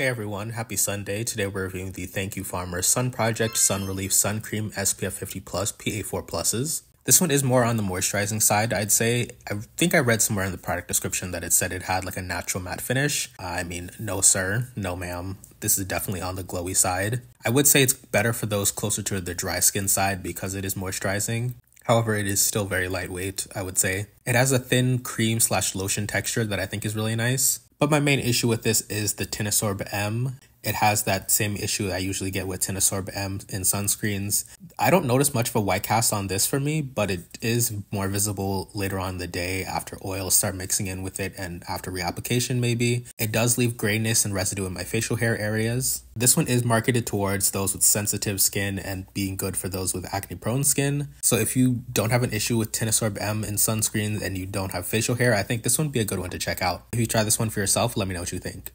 Hey everyone, happy Sunday. Today we're reviewing the Thank You Farmer Sun Project Sun Relief Sun Cream SPF 50 Plus PA4 Pluses. This one is more on the moisturizing side, I'd say. I think I read somewhere in the product description that it said it had like a natural matte finish. I mean, no sir, no ma'am. This is definitely on the glowy side. I would say it's better for those closer to the dry skin side because it is moisturizing. However, it is still very lightweight, I would say. It has a thin cream slash lotion texture that I think is really nice. But my main issue with this is the Tinosorb M. It has that same issue I usually get with Tinosorb M in sunscreens. I don't notice much of a white cast on this for me, but it is more visible later on the day after oils start mixing in with it and after reapplication maybe. It does leave grayness and residue in my facial hair areas. This one is marketed towards those with sensitive skin and being good for those with acne prone skin. So if you don't have an issue with Tinosorb M in sunscreens and you don't have facial hair, I think this one would be a good one to check out. If you try this one for yourself, let me know what you think.